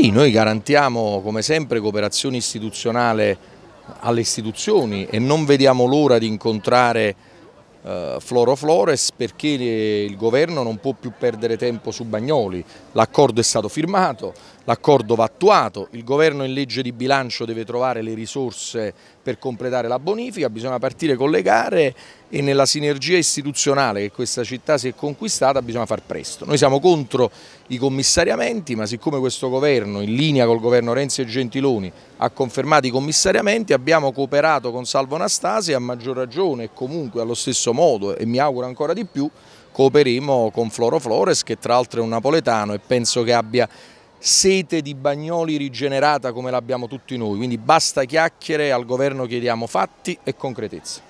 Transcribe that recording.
Noi garantiamo come sempre cooperazione istituzionale alle istituzioni e non vediamo l'ora di incontrare eh, Floro Flores perché il governo non può più perdere tempo su Bagnoli, l'accordo è stato firmato, l'accordo va attuato, il governo in legge di bilancio deve trovare le risorse per completare la bonifica, bisogna partire con le gare e nella sinergia istituzionale che questa città si è conquistata bisogna far presto. Noi siamo contro i commissariamenti ma siccome questo governo in linea col governo Renzi e Gentiloni ha confermato i commissariamenti abbiamo cooperato con Salvo Anastasi a maggior ragione e comunque allo stesso modo e mi auguro ancora di più cooperimo con Floro Flores che tra l'altro è un napoletano e penso che abbia sete di Bagnoli rigenerata come l'abbiamo tutti noi, quindi basta chiacchiere, al governo chiediamo fatti e concretezza.